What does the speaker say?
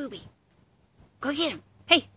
Booby. Go get him. Hey,